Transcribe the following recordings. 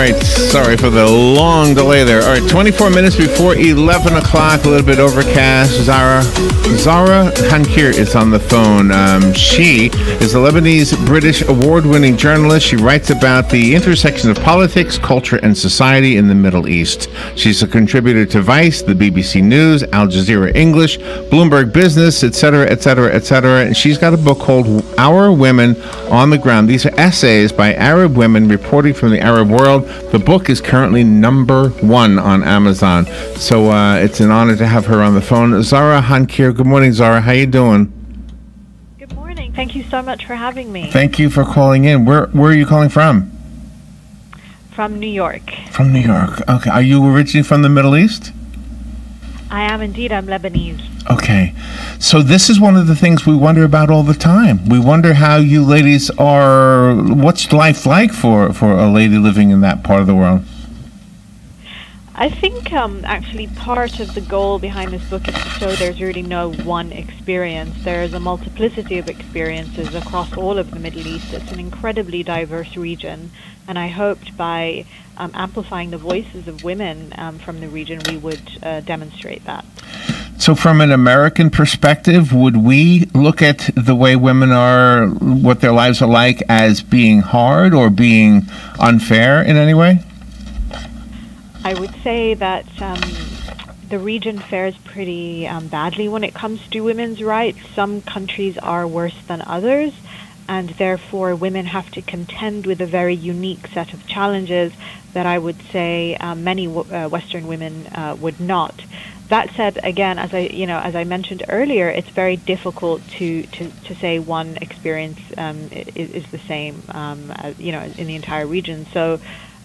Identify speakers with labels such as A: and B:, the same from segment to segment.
A: right, sorry for the long delay there. All right, 24 minutes before 11 o'clock, a little bit overcast. Zahra Zahra Hankir is on the phone. Um, she is a Lebanese British award winning journalist. She writes about the intersection of politics, culture, and society in the Middle East. She's a contributor to Vice, the BBC News, Al Jazeera English, Bloomberg Business, etc., etc., etc. And she's got a book called Our Women on the Ground. These are essays by Arab women reporting from the Arab world. The book is currently number one on Amazon. So uh, it's an honor to have her on the phone. Zahra Hankir, good morning, Zahra. How you doing?
B: Good morning. Thank you so much for having me.
A: Thank you for calling in. Where where are you calling from?
B: From New York.
A: From New York. Okay. Are you originally from the Middle East?
B: I am indeed. I'm Lebanese.
A: Okay. So this is one of the things we wonder about all the time. We wonder how you ladies are what's life like for for a lady living in that part of the world?
B: I think um, actually part of the goal behind this book is to show there's really no one experience. There's a multiplicity of experiences across all of the Middle East. It's an incredibly diverse region, and I hoped by um, amplifying the voices of women um, from the region, we would uh, demonstrate that.
A: So, from an American perspective, would we look at the way women are, what their lives are like, as being hard or being unfair in any way?
B: I would say that um, the region fares pretty um, badly when it comes to women's rights. Some countries are worse than others, and therefore women have to contend with a very unique set of challenges that I would say um, many w- uh, Western women uh, would not. That said, again, as I you know as I mentioned earlier, it's very difficult to to, to say one experience um, is, is, the same um, as, you know in the entire region. So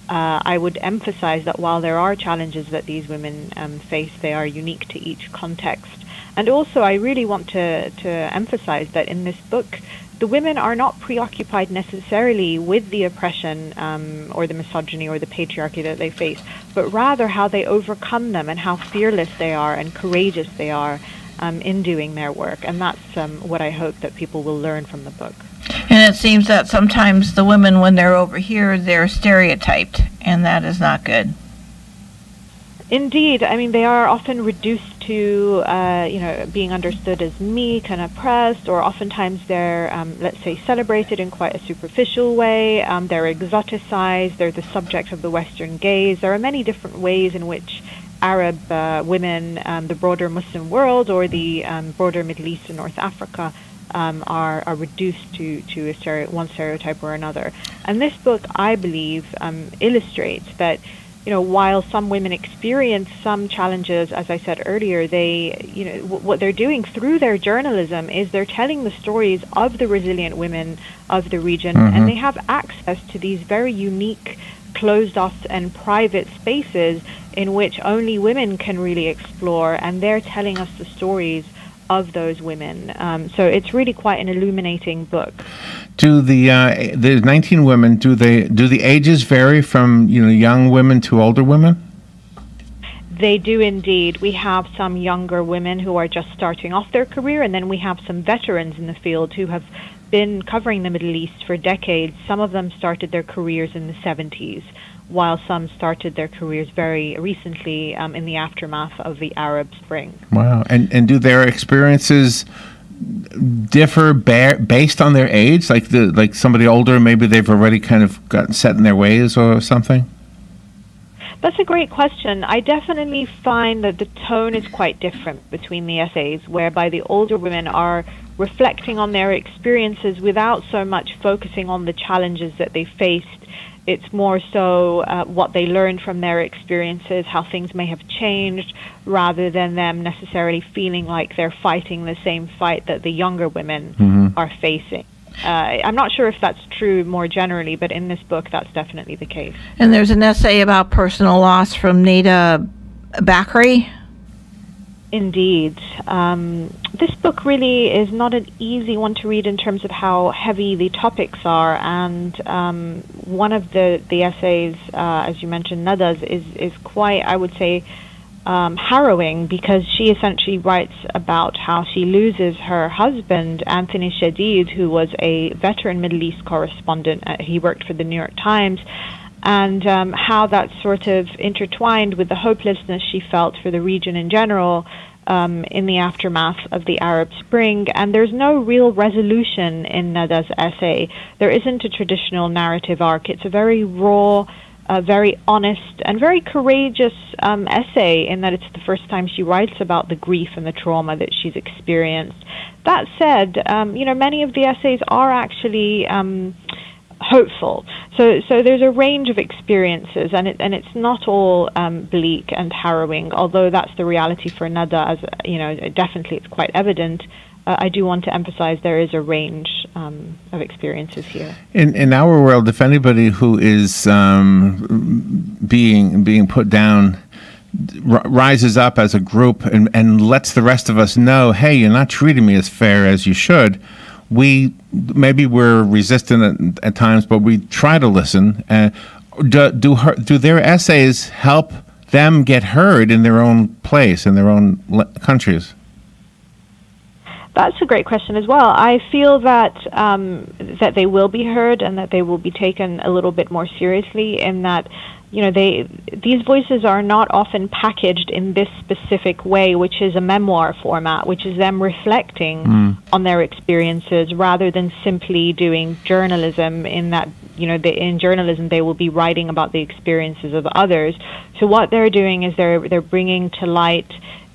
B: uh, I would emphasize that while there are challenges that these women um, face, they are unique to each context. And also, I really want to, to emphasize that in this book, the women are not preoccupied necessarily with the oppression um, or the misogyny or the patriarchy that they face, but rather how they overcome them and how fearless they are and courageous they are um, in doing their work. And that's um, what I hope that people will learn from the book.
C: And it seems that sometimes the women, when they're over here, they're stereotyped, and that is not good.
B: Indeed, I mean they are often reduced to uh, you know being understood as meek and oppressed, or oftentimes they're um, let's say celebrated in quite a superficial way. Um, they're exoticized. They're the subject of the Western gaze. There are many different ways in which Arab uh, women, um, the broader Muslim world, or the um, broader Middle East and North Africa um, are, are reduced to, to a stereo, one stereotype or another. And this book, I believe, um, illustrates that, you know, while some women experience some challenges, as I said earlier, they, you know, w- what they're doing through their journalism is they're telling the stories of the resilient women of the region, mm-hmm. and they have access to these very unique closed off and private spaces in which only women can really explore and they're telling us the stories of those women. Um, so it's really quite an illuminating book.
A: Do the uh, the 19 women do they do the ages vary from you know young women to older women?
B: They do indeed. We have some younger women who are just starting off their career, and then we have some veterans in the field who have been covering the Middle East for decades. Some of them started their careers in the 70s while some started their careers very recently um, in the aftermath of the Arab Spring.
A: Wow. And, and do their experiences differ ba- based on their age? Like the like somebody older, maybe they've already kind of gotten set in their ways or something?
B: That's a great question. I definitely find that the tone is quite different between the essays, whereby the older women are reflecting on their experiences without so much focusing on the challenges that they faced it's more so uh, what they learned from their experiences, how things may have changed, rather than them necessarily feeling like they're fighting the same fight that the younger women mm-hmm. are facing. Uh, I'm not sure if that's true more generally, but in this book, that's definitely the case.
C: And there's an essay about personal loss from Nada Bakri.
B: Indeed. Um, this book really is not an easy one to read in terms of how heavy the topics are, and um, one of the, the essays, uh, as you mentioned, Nada's, is, is quite, I would say, um, harrowing because she essentially writes about how she loses her husband, Anthony Shadid, who was a veteran Middle East correspondent. Uh, he worked for the New York Times and um, how that sort of intertwined with the hopelessness she felt for the region in general um, in the aftermath of the Arab Spring, and there's no real resolution in Nada's essay. There isn't a traditional narrative arc. It's a very raw, very honest, and very courageous um, essay in that it's the first time she writes about the grief and the trauma that she's experienced. That said, um, you know, many of the essays are actually um, hopeful. So, so there's a range of experiences, and it, and it's not all um, bleak and harrowing. Although that's the reality for Nada, as you know, definitely it's quite evident. Uh, I do want to emphasize there is a range um, of experiences here.
A: In in our world, if anybody who is um, being being put down rises up as a group and, and lets the rest of us know, hey, you're not treating me as fair as you should we maybe we're resistant at, at times, but we try to listen. Uh, do do, her, do their essays help them get heard in their own place in their own le- countries?
B: That's a great question as well. I feel that um, that they will be heard and that they will be taken a little bit more seriously. In that you know they these voices are not often packaged in this specific way which is a memoir format which is them reflecting mm. on their experiences rather than simply doing journalism in that you know the, in journalism they will be writing about the experiences of others so what they're doing is they're they're bringing to light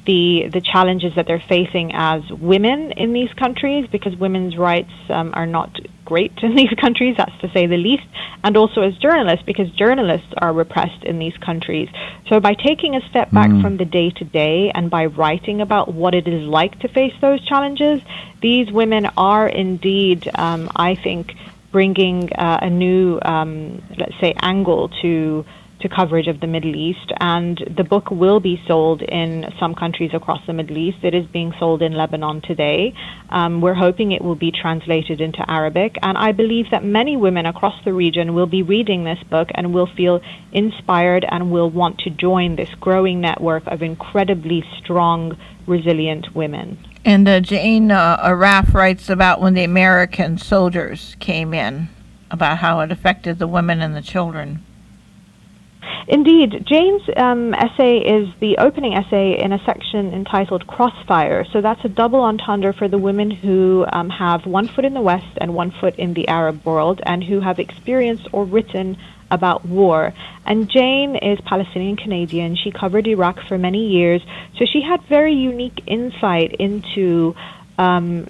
B: the the challenges that they're facing as women in these countries because women's rights um, are not great in these countries that's to say the least and also as journalists because journalists are repressed in these countries so by taking a step back mm. from the day to day and by writing about what it is like to face those challenges these women are indeed um, I think bringing uh, a new um, let's say angle to to coverage of the Middle East, and the book will be sold in some countries across the Middle East. It is being sold in Lebanon today. Um, we're hoping it will be translated into Arabic, and I believe that many women across the region will be reading this book and will feel inspired and will want to join this growing network of incredibly strong, resilient women.
C: And uh, Jane uh, Arraf writes about when the American soldiers came in, about how it affected the women and the children.
B: Indeed, Jane's um, essay is the opening essay in a section entitled Crossfire. So that's a double entendre for the women who um, have one foot in the West and one foot in the Arab world and who have experienced or written about war. And Jane is Palestinian Canadian. She covered Iraq for many years, so she had very unique insight into um,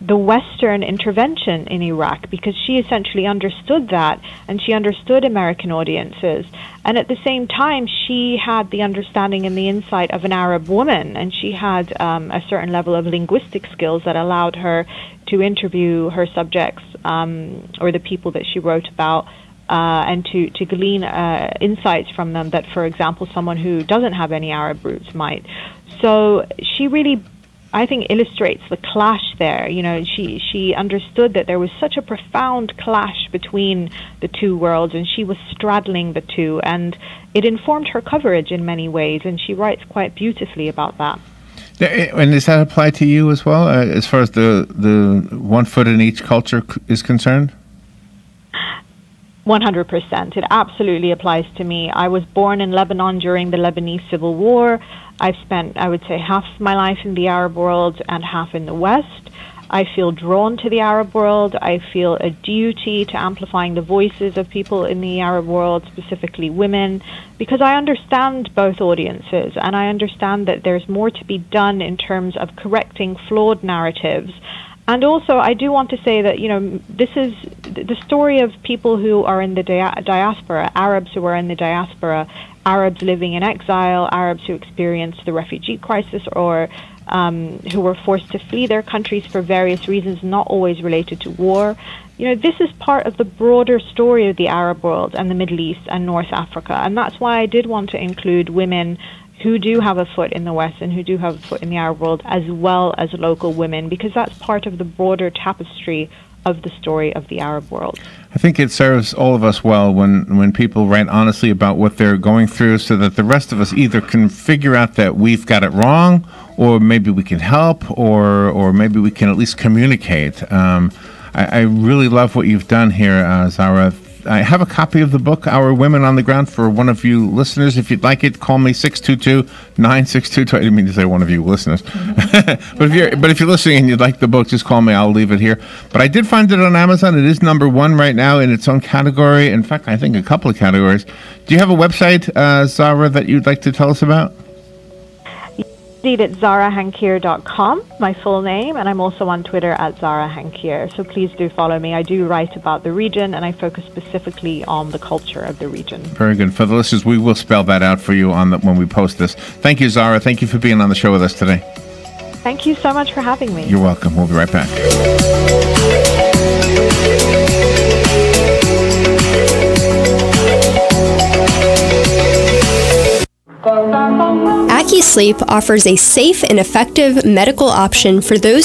B: the Western intervention in Iraq because she essentially understood that and she understood American audiences. And at the same time, she had the understanding and the insight of an Arab woman, and she had um, a certain level of linguistic skills that allowed her to interview her subjects um, or the people that she wrote about. Uh, and to, to glean uh, insights from them that, for example, someone who doesn't have any Arab roots might. So she really I think illustrates the clash there. You know, she she understood that there was such a profound clash between the two worlds, and she was straddling the two, and it informed her coverage in many ways. And she writes quite beautifully about that.
A: Eh, and does that apply to you as well, uh, as far as the the one foot in each culture is concerned?
B: 100%. It absolutely applies to me. I was born in Lebanon during the Lebanese Civil War. I've spent, I would say, half my life in the Arab world and half in the West. I feel drawn to the Arab world. I feel a duty to amplifying the voices of people in the Arab world, specifically women, because I understand both audiences and I understand that there's more to be done in terms of correcting flawed narratives and also, I do want to say that you know this is the story of people who are in the dia- diaspora, Arabs who are in the diaspora, Arabs living in exile, Arabs who experienced the refugee crisis, or um, who were forced to flee their countries for various reasons, not always related to war. You know, this is part of the broader story of the Arab world and the Middle East and North Africa, and that's why I did want to include women who do have a foot in the West and who do have a foot in the Arab world, as well as local women, because that's part of the broader tapestry of the story of the Arab world.
A: I think it serves all of us well when, when people write honestly about what they're going through so that the rest of us either can figure out that we've got it wrong or maybe we can help or, or maybe we can at least communicate. Um, I, I, really love what you've done here, uh, Zahra I have a copy of the book, Our Women on the Ground, for one of you listeners. If you'd like it, call me 622-962. I didn't mean to say one of you listeners. but if you're but if you're listening and you'd like the book, just call me. I'll leave it here. But I did find it on Amazon. It is number one right now in its own category. In fact, I think a couple of categories. Do you have a website, uh, Zahra, that you'd like to tell us about?
B: Indeed, it's zahrahankir.com, my full name, and I'm also on Twitter at zahrahankir. So please do follow me. I do write about the region, and I focus specifically on the culture of the region.
A: Very good. For the listeners, we will spell that out for you on the, when we post this. Thank you, Zahra. Thank you for being on the show with us today.
B: Thank you so much for having me.
A: You're welcome. We'll be right back.
D: AccuSleep offers a safe and effective medical option for those